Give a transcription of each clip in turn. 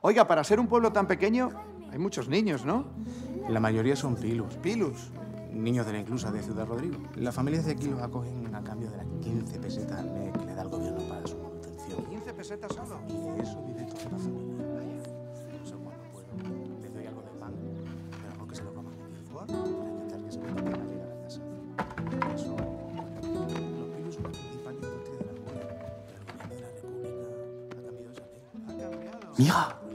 Oiga, para ser un pueblo tan pequeño, hay muchos niños, ¿no? La mayoría son pilus. Pilus. Niños de la inclusa de Ciudad Rodrigo. Las familias de aquí los acogen a cambio de las 15 pesetas al mes que le da el gobierno para su manutención. 15 pesetas solo. Y de eso vive toda la familia. Vaya.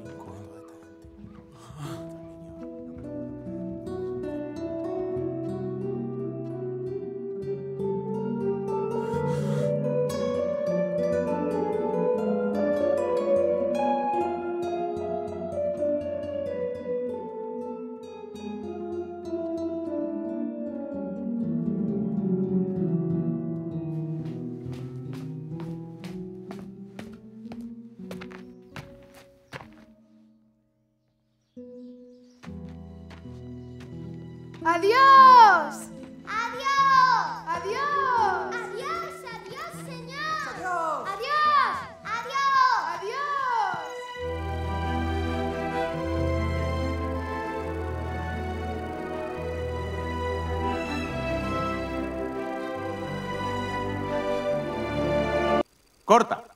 ¡Adiós! ¡Adiós! ¡Adiós! ¡Adiós, adiós, señor! Adiós. ¡Adiós! ¡Adiós! ¡Adiós! ¡Corta!